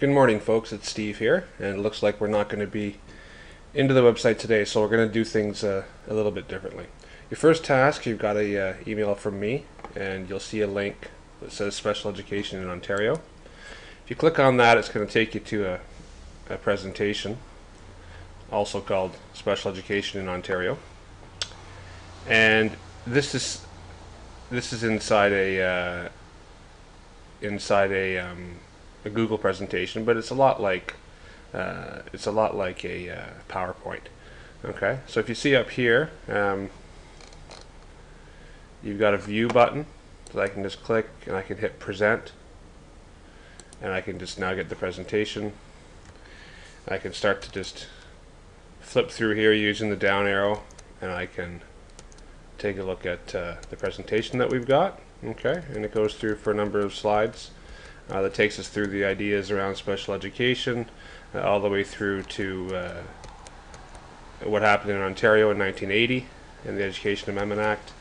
Good morning, folks. It's Steve here, and it looks like we're not going to be into the website today, so we're going to do things uh, a little bit differently. Your first task, you've got a uh, email from me, and you'll see a link that says Special Education in Ontario. If you click on that, it's going to take you to a, a presentation, also called Special Education in Ontario. And this is this is inside a uh, inside a, um, a Google presentation, but it's a lot like uh, it's a lot like a uh, PowerPoint. Okay, so if you see up here, um, you've got a View button that I can just click and I can hit Present, and I can just now get the presentation. I can start to just flip through here using the down arrow, and I can take a look at uh, the presentation that we've got. Okay, and it goes through for a number of slides uh, that takes us through the ideas around special education, uh, all the way through to uh, what happened in Ontario in 1980 and the Education Amendment Act,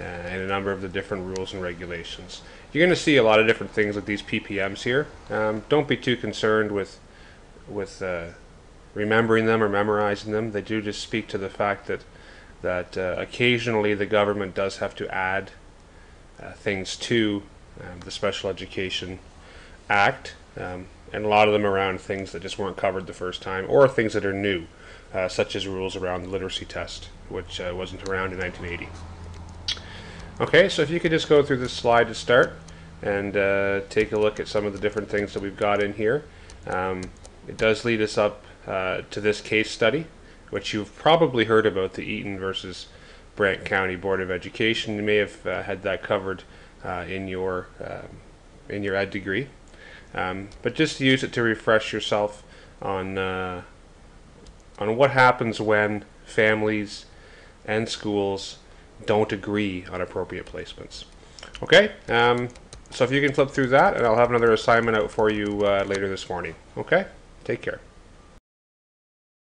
uh, and a number of the different rules and regulations. You're going to see a lot of different things with these PPMs here. Um, don't be too concerned with with uh, remembering them or memorizing them. They do just speak to the fact that that uh, occasionally the government does have to add things to um, the Special Education Act, um, and a lot of them around things that just weren't covered the first time, or things that are new, uh, such as rules around the literacy test, which uh, wasn't around in 1980. Okay, so if you could just go through this slide to start and uh, take a look at some of the different things that we've got in here. Um, it does lead us up uh, to this case study, which you've probably heard about the Eaton versus Brant County Board of Education. You may have uh, had that covered uh, in your um, in your ed degree, um, but just use it to refresh yourself on uh, on what happens when families and schools don't agree on appropriate placements. Okay, um, so if you can flip through that, and I'll have another assignment out for you uh, later this morning. Okay, take care.